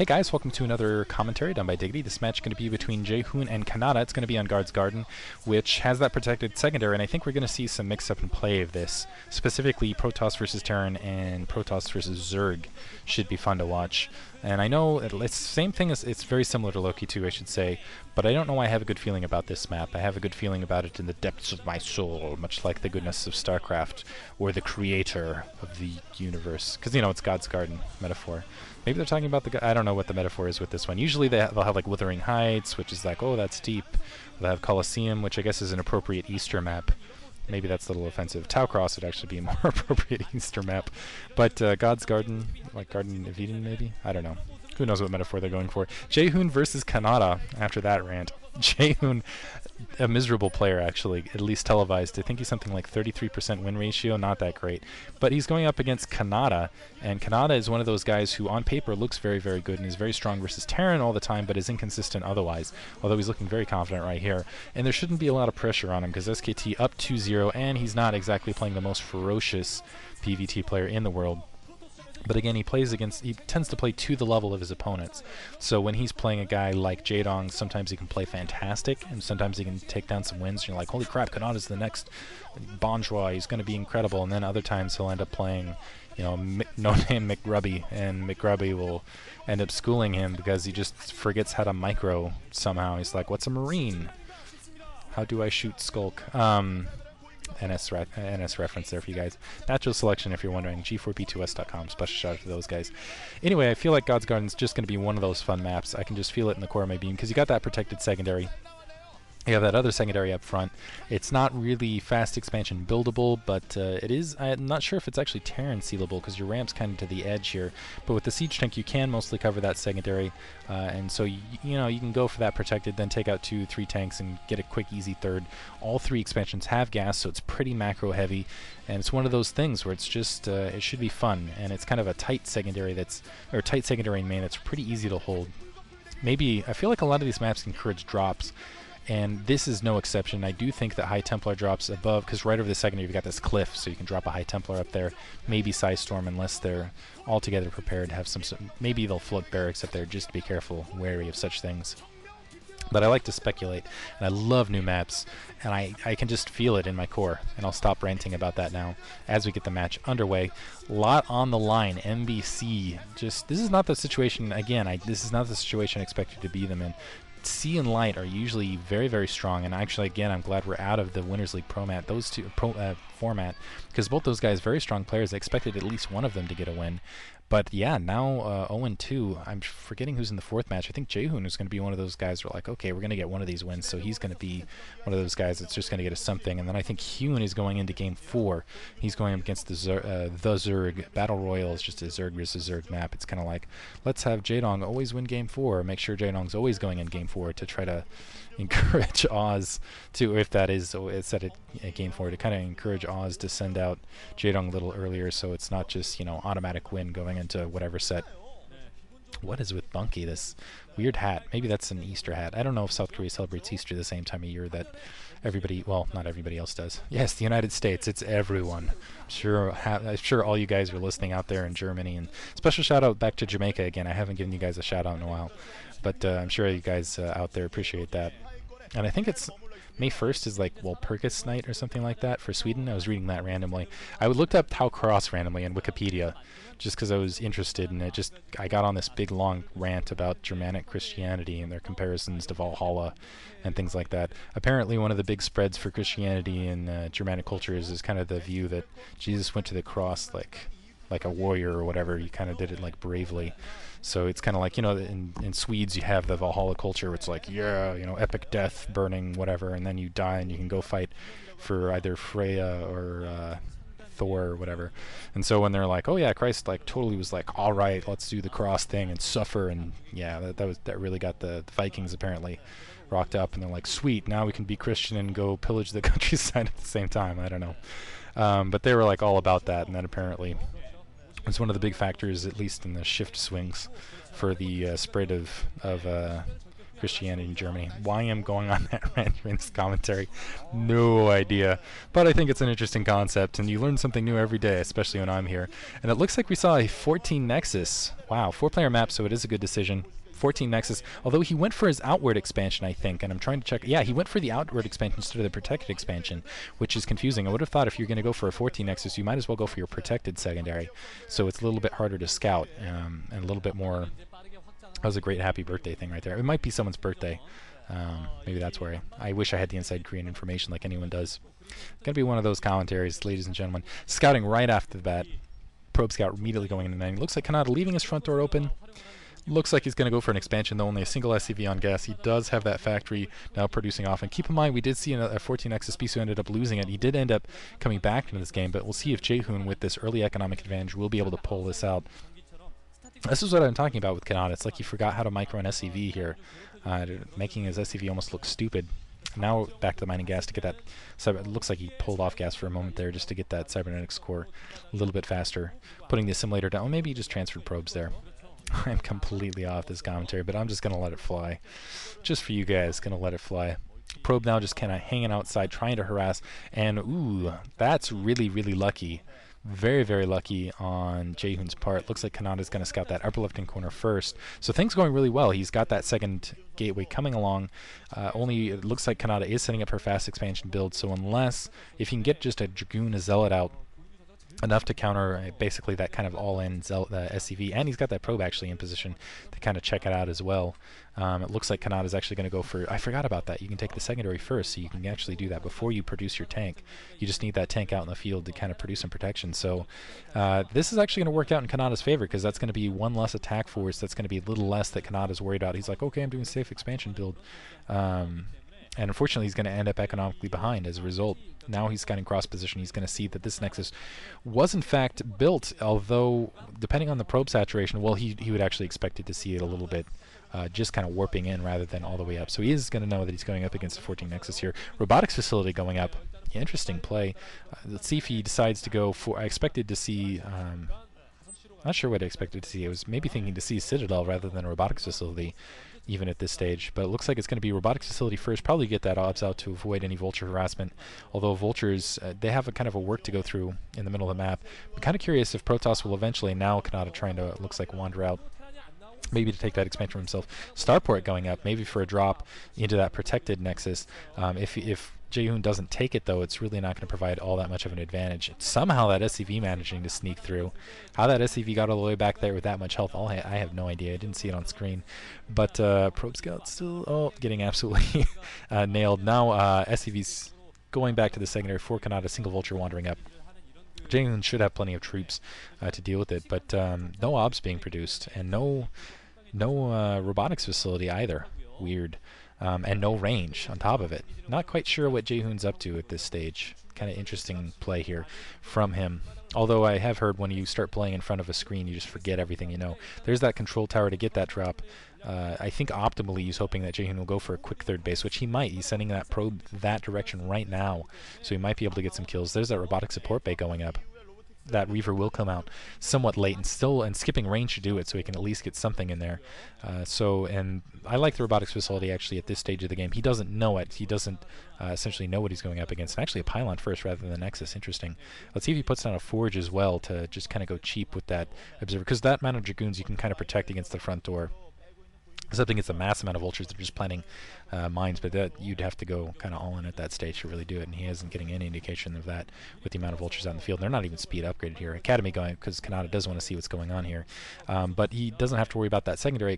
Hey guys, welcome to another commentary done by Diggity. This match is going to be between Jaehoon and Canata. It's going to be on God's Garden, which has that protected secondary, and I think we're going to see some mix-up and play of this. Specifically, Protoss versus Terran and Protoss versus Zerg should be fun to watch. And I know it's the same thing as it's very similar to Loki 2, I should say, but I don't know why I have a good feeling about this map. I have a good feeling about it in the depths of my soul, much like the goodness of StarCraft or the creator of the universe. Because, you know, it's God's Garden metaphor. Maybe they're talking about the. I don't know what the metaphor is with this one. Usually they they'll have like Wuthering Heights, which is like, oh, that's deep. They'll have Colosseum, which I guess is an appropriate Easter map. Maybe that's a little offensive. Tau Cross would actually be a more appropriate Easter map. But uh, God's Garden, like Garden of Eden, maybe? I don't know. Who knows what metaphor they're going for. Jaehoon versus Canata after that rant. Jaehoon, a miserable player actually, at least televised. I think he's something like 33% win ratio, not that great. But he's going up against Canata, and Canata is one of those guys who on paper looks very, very good and is very strong versus Terran all the time, but is inconsistent otherwise, although he's looking very confident right here. And there shouldn't be a lot of pressure on him because SKT up 2-0, and he's not exactly playing the most ferocious PVT player in the world. But again, he plays against, he tends to play to the level of his opponents. So when he's playing a guy like Jaedong, sometimes he can play fantastic, and sometimes he can take down some wins. And you're like, holy crap, Canata's the next Bonjour, he's going to be incredible. And then other times he'll end up playing, you know, no name McGrubby, and McGrubby will end up schooling him because he just forgets how to micro somehow. He's like, what's a Marine? How do I shoot Skulk? Um, NS, re NS reference there for you guys. Natural selection, if you're wondering, g4b2s.com. Special shout out to those guys. Anyway, I feel like God's Garden is just going to be one of those fun maps. I can just feel it in the core of my beam because you got that protected secondary. You have that other secondary up front. It's not really fast expansion buildable, but uh, it is. I'm not sure if it's actually Terran sealable because your ramp's kind of to the edge here. But with the siege tank, you can mostly cover that secondary, uh, and so you know you can go for that protected, then take out two, three tanks and get a quick, easy third. All three expansions have gas, so it's pretty macro heavy, and it's one of those things where it's just uh, it should be fun, and it's kind of a tight secondary that's or tight secondary in main that's pretty easy to hold. Maybe I feel like a lot of these maps encourage drops and this is no exception. I do think that High Templar drops above, because right over the secondary you've got this cliff, so you can drop a High Templar up there, maybe Storm, unless they're altogether prepared to have some, maybe they'll float barracks up there, just to be careful, wary of such things. But I like to speculate, and I love new maps, and I, I can just feel it in my core, and I'll stop ranting about that now as we get the match underway. Lot on the line, MBC. Just this is not the situation. Again, I this is not the situation I expected to be them in. Sea and Light are usually very, very strong. And actually, again, I'm glad we're out of the Winners League Pro Mat, those two pro, uh, format, because both those guys very strong players. I expected at least one of them to get a win. But yeah, now uh, 0-2. I'm forgetting who's in the fourth match. I think Jaehoon is going to be one of those guys who are like, okay, we're going to get one of these wins, so he's going to be one of those guys that's just going to get us something. And then I think Hyun is going into game four. He's going up against the, Zer uh, the Zerg. Battle Royal is just a Zerg versus Zerg map. It's kind of like, let's have Jaedong always win game four. Make sure Jaedong's always going in game four to try to encourage Oz to, if that is set at, game four, to kind of encourage Oz to send out Jaedong a little earlier so it's not just, you know, automatic win going into whatever set. What is with Bunky, this weird hat? Maybe that's an Easter hat. I don't know if South Korea celebrates Easter the same time of year that everybody, well, not everybody else does. Yes, the United States, it's everyone. I'm sure, I'm sure all you guys are listening out there in Germany. And special shout out back to Jamaica again. I haven't given you guys a shout out in a while, but uh, I'm sure you guys uh, out there appreciate that. And I think it's May 1st is like Walpurgis night or something like that for Sweden. I was reading that randomly. I looked up Tau Cross randomly in Wikipedia just because I was interested and it just I got on this big long rant about Germanic Christianity and their comparisons to Valhalla and things like that. Apparently one of the big spreads for Christianity in uh, Germanic cultures is kind of the view that Jesus went to the cross like like a warrior or whatever. You kind of did it like bravely. So it's kind of like you know in in Swedes you have the Valhalla culture. it's like yeah, you know, epic death, burning, whatever, and then you die and you can go fight for either Freya or uh, Thor or whatever. And so when they're like, oh yeah, Christ like totally was like, all right, let's do the cross thing and suffer, and yeah, that, that was that really got the, the Vikings apparently rocked up, and they're like, sweet, now we can be Christian and go pillage the countryside at the same time. I don't know, um, but they were like all about that, and then apparently it's one of the big factors, at least in the shift swings, for the uh, spread of of uh, Christianity in Germany. Why I'm going on that rant in this commentary, no idea. But I think it's an interesting concept, and you learn something new every day, especially when I'm here. And it looks like we saw a 14 Nexus. Wow, four-player map, so it is a good decision. 14 Nexus, although he went for his outward expansion, I think, and I'm trying to check. Yeah, he went for the outward expansion instead of the protected expansion, which is confusing. I would have thought if you're going to go for a 14 Nexus, you might as well go for your protected secondary. So it's a little bit harder to scout um, and a little bit more. That was a great happy birthday thing right there. It might be someone's birthday. Um, maybe that's where I, I wish I had the inside Korean information like anyone does. Gonna be one of those commentaries, ladies and gentlemen. Scouting right after the bat. Probe scout immediately going in, and looks like Canata leaving his front door open. Looks like he's going to go for an expansion, though only a single SCV on gas. He does have that factory now producing off. And keep in mind, we did see a 14X Piece who ended up losing it. He did end up coming back into this game, but we'll see if Jaehoon, with this early economic advantage, will be able to pull this out. This is what I'm talking about with Canata. It's like he forgot how to micro an SCV here, uh, making his SCV almost look stupid. Now back to the mining gas to get that. It looks like he pulled off gas for a moment there just to get that cybernetics core a little bit faster. Putting the assimilator down. maybe he just transferred probes there. I'm completely off this commentary, but I'm just going to let it fly. Just for you guys, going to let it fly. Probe now just kind of hanging outside, trying to harass. And, ooh, that's really, really lucky. Very, very lucky on Jaehoon's part. Looks like Canata's going to scout that upper left-hand corner first. So things going really well. He's got that second gateway coming along. Uh, only it looks like Canata is setting up her fast expansion build. So unless, if you can get just a Dragoon, a Zealot out, enough to counter uh, basically that kind of all-in uh, SCV, and he's got that probe actually in position to kind of check it out as well. Um, it looks like Canata is actually going to go for. I forgot about that. You can take the secondary first, so you can actually do that before you produce your tank. You just need that tank out in the field to kind of produce some protection. So uh, this is actually going to work out in Canata's favor because that's going to be one less attack force. That's going to be a little less that Canata's worried about. He's like, okay, I'm doing safe expansion build. Um, and unfortunately, he's going to end up economically behind as a result. Now he's got in cross position. He's going to see that this Nexus was in fact built, although depending on the probe saturation, well, he, he would actually expect it to see it a little bit uh, just kind of warping in rather than all the way up. So he is going to know that he's going up against a 14 Nexus here. Robotics facility going up. Interesting play. Uh, let's see if he decides to go for... I expected to see... Um, not sure what I expected to see. I was maybe thinking to see Citadel rather than a robotics facility even at this stage. But it looks like it's going to be robotics facility first. Probably get that obs out to avoid any vulture harassment. Although vultures, uh, they have a kind of a work to go through in the middle of the map. I'm kind of curious if Protoss will eventually, now Canata trying to, looks like, wander out maybe to take that expansion himself. Starport going up, maybe for a drop into that protected nexus. Um, if if Jaehoon doesn't take it, though, it's really not going to provide all that much of an advantage. Somehow that SCV managing to sneak through. How that SCV got all the way back there with that much health, I, I have no idea. I didn't see it on screen. But uh, Probe Scout still oh, getting absolutely uh, nailed. Now uh, SCV's going back to the secondary for Canata, single Vulture wandering up. Jaehoon should have plenty of troops uh, to deal with it, but um, no obs being produced, and no no uh, robotics facility either. Weird um, and no range on top of it. Not quite sure what Jaehoon's up to at this stage. Kind of interesting play here from him. Although I have heard when you start playing in front of a screen, you just forget everything you know. There's that control tower to get that drop. Uh, I think optimally he's hoping that Jaehoon will go for a quick third base, which he might. He's sending that probe that direction right now, so he might be able to get some kills. There's that robotic support bay going up that Reaver will come out somewhat late and still and skipping range to do it so he can at least get something in there. Uh, so and I like the robotics facility actually at this stage of the game. He doesn't know it. He doesn't uh, essentially know what he's going up against. And actually a pylon first rather than the Nexus. Interesting. Let's see if he puts down a forge as well to just kind of go cheap with that observer because that amount of dragoons you can kind of protect against the front door. Something it's a mass amount of vultures that are just planting uh, mines, but that you'd have to go kind of all in at that stage to really do it, and he isn't getting any indication of that with the amount of vultures in the field. They're not even speed upgraded here. Academy going because Canata does want to see what's going on here, um, but he doesn't have to worry about that secondary